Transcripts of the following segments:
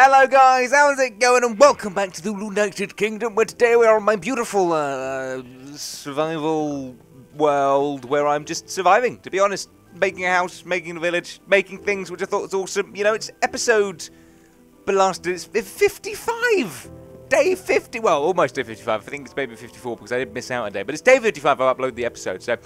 Hello guys, how's it going and welcome back to the United Kingdom where today we are in my beautiful uh, survival world where I'm just surviving, to be honest. Making a house, making a village, making things which I thought was awesome. You know, it's episode blasted, it's 55! Day 50, well, almost day 55. I think it's maybe 54 because I did miss out a day, but it's day 55 I upload the episode, so...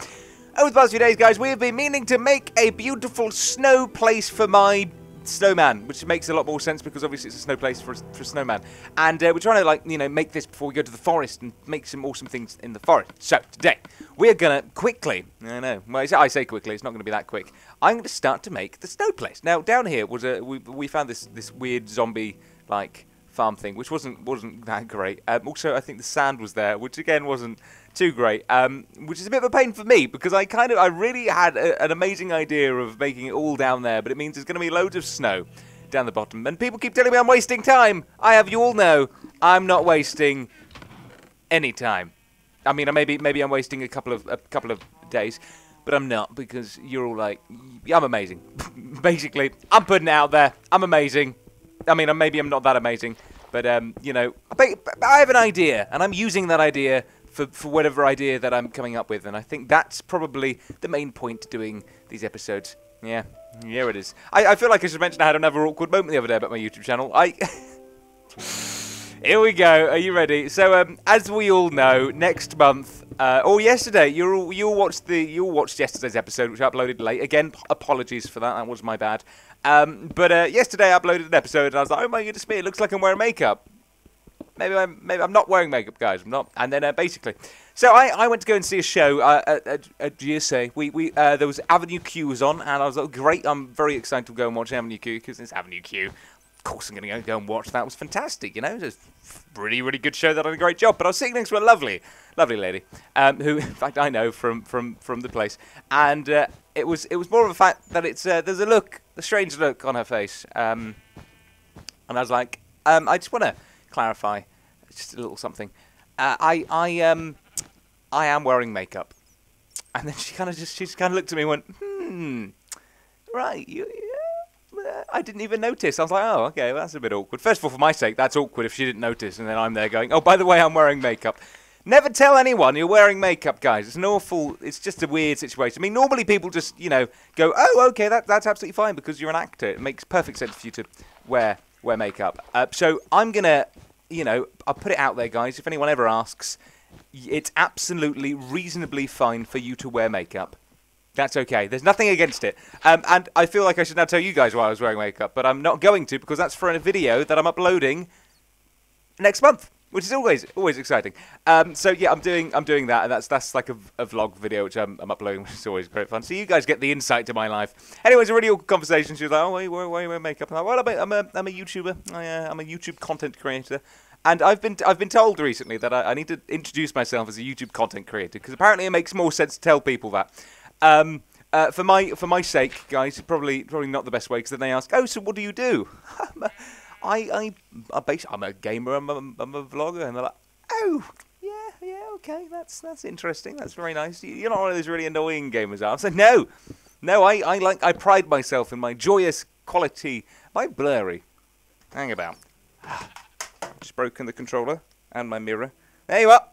Over the past few days, guys, we have been meaning to make a beautiful snow place for my snowman, which makes a lot more sense because obviously it's a snow place for a, for snowman. And uh, we're trying to like you know make this before we go to the forest and make some awesome things in the forest. So today we're gonna quickly. I know. Well, I say quickly. It's not gonna be that quick. I'm gonna start to make the snow place. Now down here was a we we found this this weird zombie like farm thing, which wasn't wasn't that great. Um, also, I think the sand was there, which again wasn't too great. Um, which is a bit of a pain for me because I kind of I really had a, an amazing idea of making it all down there, but it means there's going to be loads of snow down the bottom, and people keep telling me I'm wasting time. I have you all know I'm not wasting any time. I mean, maybe maybe I'm wasting a couple of a couple of days. But I'm not because you're all like, I'm amazing. Basically, I'm putting it out there. I'm amazing. I mean, maybe I'm not that amazing, but um, you know, I have an idea, and I'm using that idea for, for whatever idea that I'm coming up with, and I think that's probably the main point to doing these episodes. Yeah, here it is. I, I feel like I should mention I had another awkward moment the other day about my YouTube channel. I. Here we go. Are you ready? So, um, as we all know, next month, uh, or yesterday, you all you all watched the you all watched yesterday's episode, which I uploaded late. Again, apologies for that. That was my bad. Um, but uh, yesterday I uploaded an episode, and I was like, "Oh my goodness me! It looks like I'm wearing makeup." Maybe I'm maybe I'm not wearing makeup, guys. I'm not. And then uh, basically, so I, I went to go and see a show uh, at, at, GSA. We we uh, there was Avenue Q was on, and I was like, great. I'm very excited to go and watch Avenue Q because it's Avenue Q of course I'm going to go and watch that. It was fantastic, you know. It was a really, really good show that did a great job. But I was sitting next to a lovely, lovely lady, um, who, in fact, I know from from from the place, and uh, it was it was more of a fact that it's uh, there's a look, a strange look on her face, um, and I was like, um, I just want to clarify, just a little something. Uh, I I um I am wearing makeup, and then she kind of just she just kind of looked at me and went, hmm, right, you I didn't even notice. I was like, oh, okay, well, that's a bit awkward. First of all, for my sake, that's awkward if she didn't notice, and then I'm there going, oh, by the way, I'm wearing makeup. Never tell anyone you're wearing makeup, guys. It's an awful. It's just a weird situation. I mean, normally people just, you know, go, "Oh, okay, that, that's absolutely fine because you're an actor. It makes perfect sense for you to wear wear makeup." Uh, so I'm gonna, you know, I'll put it out there, guys. If anyone ever asks, it's absolutely reasonably fine for you to wear makeup. That's okay. There's nothing against it. Um, and I feel like I should now tell you guys why I was wearing makeup, but I'm not going to because that's for a video that I'm uploading next month, which is always always exciting. Um, so yeah, I'm doing I'm doing that, and that's that's like a, a vlog video which I'm, I'm, uploading, which is always great fun. So you guys get the insight to my life. Anyways, a really awkward conversation. She was like, "Oh, why, why, why you wear makeup?" And I'm like, "Well, I'm a, I'm a, YouTuber. I, uh, I'm a YouTube content creator." And I've been I've been told recently that I, I need to introduce myself as a YouTube content creator because apparently it makes more sense to tell people that. Um, uh, for my for my sake, guys, probably probably not the best way because then they ask, "Oh, so what do you do?" I I I'm, I'm a gamer. I'm a, I'm a vlogger, and they're like, "Oh, yeah, yeah, okay, that's that's interesting. That's very nice. You're not one of those really annoying gamers, are?" I said, "No, no. I I like I pride myself in my joyous quality. My blurry. Hang about. Just broken the controller and my mirror. There you are.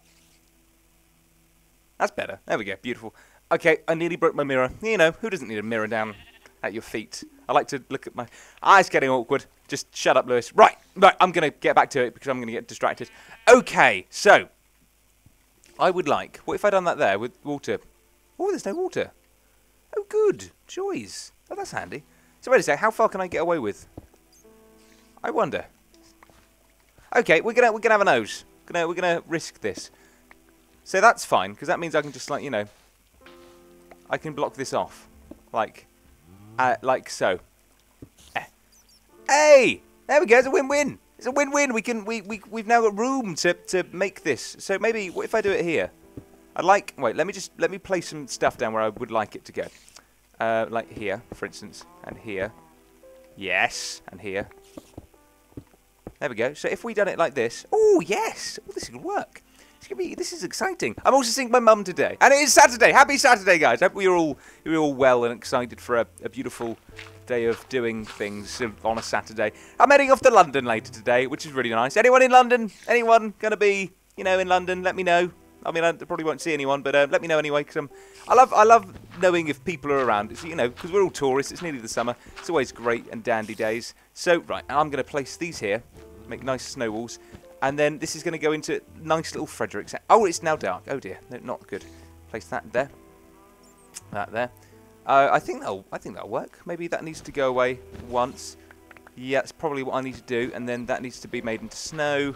That's better. There we go. Beautiful. Okay, I nearly broke my mirror. You know, who doesn't need a mirror down at your feet? I like to look at my... eyes getting awkward. Just shut up, Lewis. Right, right, I'm going to get back to it because I'm going to get distracted. Okay, so... I would like... What if I done that there with water? Oh, there's no water. Oh, good. Joys. Oh, that's handy. So wait a sec, how far can I get away with? I wonder. Okay, we're gonna we're gonna have a nose. We're Gonna we're gonna risk this. So that's fine because that means I can just like you know I can block this off. Like, uh, like so. Eh. Hey! There we go, it's a win-win. It's a win-win. We can, we, we, we've now got room to, to make this. So maybe, what if I do it here? I'd like, wait, let me just, let me place some stuff down where I would like it to go. Uh, like here, for instance, and here. Yes, and here. There we go. So if we done it like this, oh yes, oh, this will work. It's gonna be. This is exciting. I'm also seeing my mum today, and it is Saturday. Happy Saturday, guys! I hope you're all you're all well and excited for a, a beautiful day of doing things on a Saturday. I'm heading off to London later today, which is really nice. Anyone in London? Anyone gonna be, you know, in London? Let me know. I mean, I probably won't see anyone, but uh, let me know anyway. Because I love, I love knowing if people are around. It's, you know, because we're all tourists. It's nearly the summer. It's always great and dandy days. So right, I'm going to place these here, make nice snow walls, and then this is going to go into nice little Fredericks. Oh, it's now dark. Oh dear, no, not good. Place that there. That there. Uh, I think that'll, I think that'll work. Maybe that needs to go away once. Yeah, that's probably what I need to do, and then that needs to be made into snow.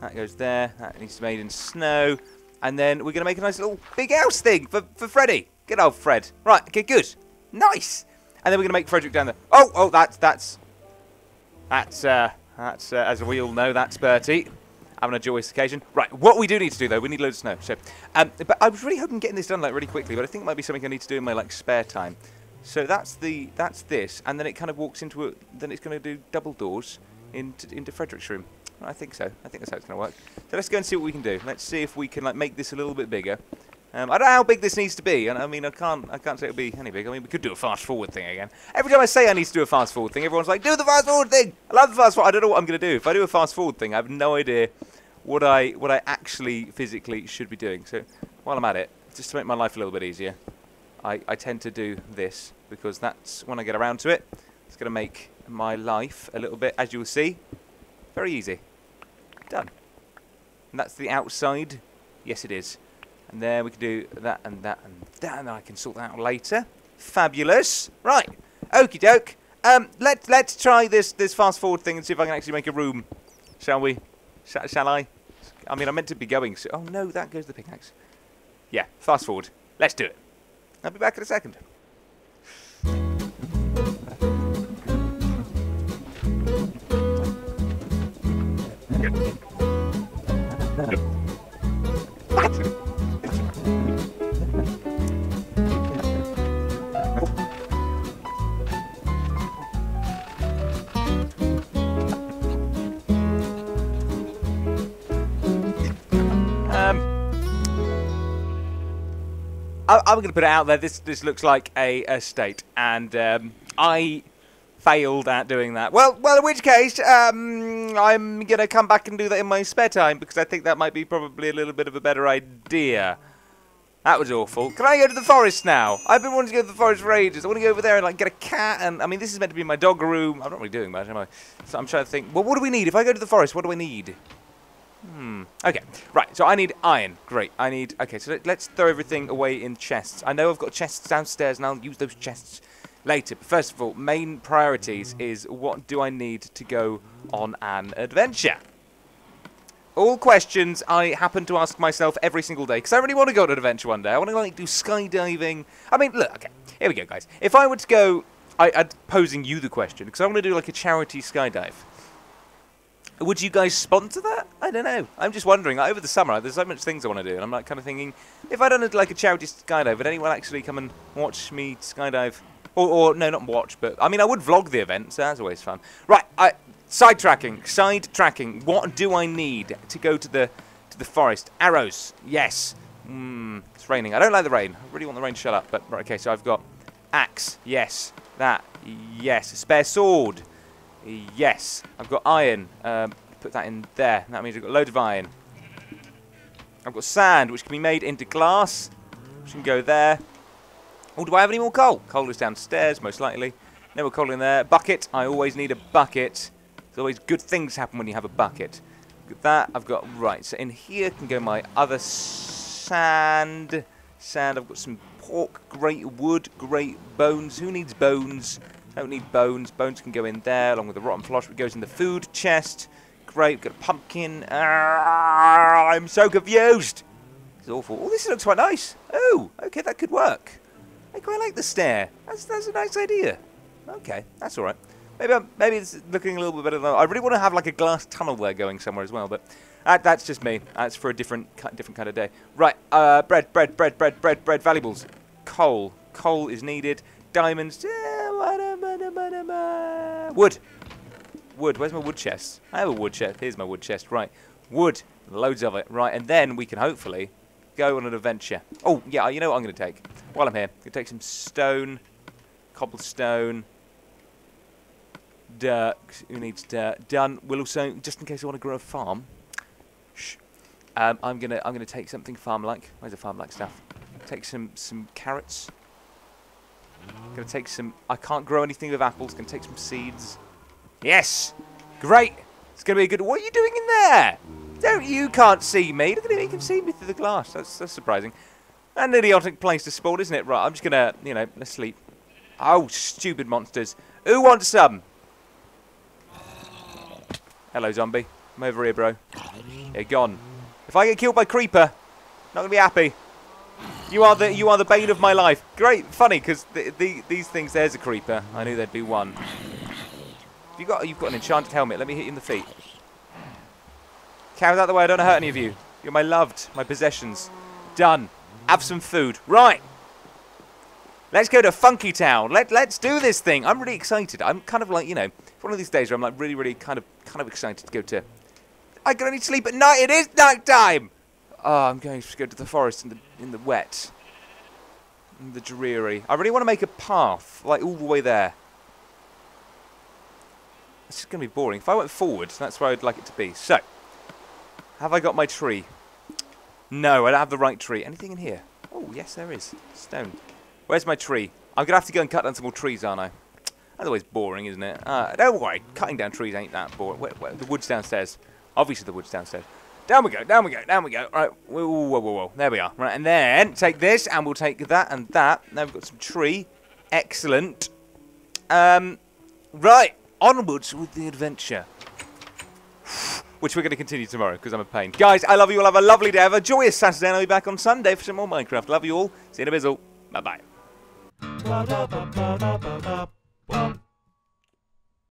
That goes there. That needs to be made into snow. And then we're going to make a nice little big house thing for, for Freddy. Good old Fred. Right, okay, good. Nice. And then we're going to make Frederick down there. Oh, oh, that's, that's, that's, uh, that's, uh, as we all know, that's Bertie. Having a joyous occasion. Right, what we do need to do, though, we need loads of snow. So, um, but I was really hoping getting this done, like, really quickly, but I think it might be something I need to do in my, like, spare time. So that's the, that's this, and then it kind of walks into a, then it's going to do double doors into, into Frederick's room. I think so. I think that's how it's going to work. So let's go and see what we can do. Let's see if we can like make this a little bit bigger. Um, I don't know how big this needs to be, and I mean, I can't, I can't say it'll be any big. I mean, we could do a fast forward thing again. Every time I say I need to do a fast forward thing, everyone's like, "Do the fast forward thing." I love the fast forward. I don't know what I'm going to do. If I do a fast forward thing, I have no idea what I, what I actually physically should be doing. So while I'm at it, just to make my life a little bit easier, I, I tend to do this because that's when I get around to it. It's going to make my life a little bit, as you will see, very easy. Done. And that's the outside. Yes, it is. And there we can do that and that and that, and I can sort that out later. Fabulous. Right. Okie doke. Um, let, let's try this, this fast forward thing and see if I can actually make a room. Shall we? Sh shall I? I mean, I meant to be going. So oh, no, that goes the pickaxe. Yeah, fast forward. Let's do it. I'll be back in a second. I, am going to put it out there. This this looks like a estate, and um, I failed at doing that. Well, well, in which case, um, I'm going to come back and do that in my spare time because I think that might be probably a little bit of a better idea. That was awful. Can I go to the forest now? I've been wanting to go to the forest for ages. I want to go over there and like get a cat. And I mean, this is meant to be my dog room. I'm not really doing much, am I? So I'm trying to think. Well, what do we need? If I go to the forest, what do I need? Hmm. Okay. Right. So I need iron. Great. I need. Okay. So let, us throw everything away in chests. I know I've got chests downstairs, and I'll use those chests later. But first of all, main priorities is what do I need to go on an adventure? All questions I happen to ask myself every single day because I really want to go on an adventure one day. I want to like do skydiving. I mean, look. Okay. Here we go, guys. If I were to go, I, I'm posing you the question because I want to do like a charity skydive. Would you guys sponsor that? I don't know. I'm just wondering. Like, over the summer, there's so much things I want to do, and I'm like kind of thinking, if I done like a charity skydive, would anyone actually come and watch me skydive? Or, or no, not watch, but I mean, I would vlog the event, so that's always fun. Right, I, side tracking, side tracking. What do I need to go to the to the forest? Arrows, yes. Mm, it's raining. I don't like the rain. I really want the rain to shut up. But right, okay, so I've got axe, yes. That, yes. Spare sword. Yes. I've got iron. Um, put that in there. That means I've got a load of iron. I've got sand, which can be made into glass. Which can go there. Oh, do I have any more coal? Coal is downstairs, most likely. No more coal in there. Bucket. I always need a bucket. There's always good things happen when you have a bucket. That. I've got... Right, so in here can go my other sand. Sand. I've got some pork, great wood, great bones. Who needs bones? Don't need bones. Bones can go in there along with the rotten flesh, It goes in the food chest. Great, got a pumpkin. Ah, I'm so confused. It's awful. Oh, this looks quite nice. Oh, okay, that could work. I quite like the stair. That's that's a nice idea. Okay, that's all right. Maybe I'm, maybe it's looking a little bit better than I really want to have like a glass tunnel there going somewhere as well, but uh, that's just me. That's for a different different kind of day. Right, uh, bread, bread, bread, bread, bread, bread, valuables. Coal. Coal is needed. Diamonds. Wood. Wood. Where's my wood chest? I have a wood chest. Here's my wood chest. Right. Wood. Loads of it. Right, and then we can hopefully go on an adventure. Oh, yeah, you know what I'm going to take? While I'm here, I'm going to take some stone, cobblestone, dirt. Who needs dirt? Done. We'll also, just in case I want to grow a farm, shh, um, I'm going to I'm gonna take something farm-like. Where's the farm-like stuff? Take some, some carrots. Gonna take some... I can't grow anything with apples. Gonna take some seeds. Yes! Great! It's gonna be a good... What are you doing in there? Don't you can't see me. Look at him, he can see me through the glass. That's, that's surprising. An idiotic place to spawn, isn't it? Right, I'm just gonna, you know, let's sleep. Oh, stupid monsters. Who wants some? Hello, zombie. I'm over here, bro. You're gone. If I get killed by creeper, not gonna be happy. You are the you are the bane of my life. Great, funny because the, the, these things. There's a creeper. I knew there'd be one. You got you've got an enchanted helmet. Let me hit you in the feet. Cows out the way. I don't hurt any of you. You're my loved, my possessions. Done. Have some food. Right. Let's go to Funky Town. Let Let's do this thing. I'm really excited. I'm kind of like you know one of these days where I'm like really really kind of kind of excited to go to. I can only sleep at night. It is night time. Oh, I'm going to go to the forest in the in the wet, in the dreary. I really want to make a path, like all the way there. It's just going to be boring. If I went forward, that's where I'd like it to be. So, have I got my tree? No, I don't have the right tree. Anything in here? Oh, yes, there is. Stone. Where's my tree? I'm going to have to go and cut down some more trees, aren't I? That's always boring, isn't it? Uh, don't worry, cutting down trees ain't that boring. The wood's downstairs. Obviously the wood's downstairs. Down we go, down we go, down we go. Right, whoa, whoa, whoa, whoa. There we are. Right, and then take this, and we'll take that and that. Now we've got some tree. Excellent. Um, right, onwards with the adventure. Which we're going to continue tomorrow, because I'm a pain. Guys, I love you all. Have a lovely day. Have a joyous Saturday, and I'll be back on Sunday for some more Minecraft. Love you all. See you in a bizzle. Bye-bye.